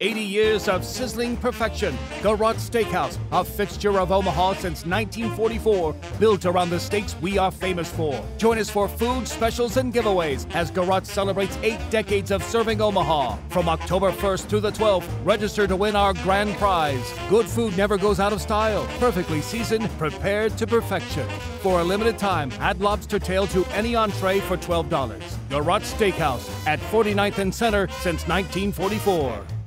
80 years of sizzling perfection. Gorat's Steakhouse, a fixture of Omaha since 1944, built around the steaks we are famous for. Join us for food, specials, and giveaways as Gorat's celebrates eight decades of serving Omaha. From October 1st through the 12th, register to win our grand prize. Good food never goes out of style. Perfectly seasoned, prepared to perfection. For a limited time, add lobster tail to any entree for $12. Gorat's Steakhouse at 49th and Center since 1944.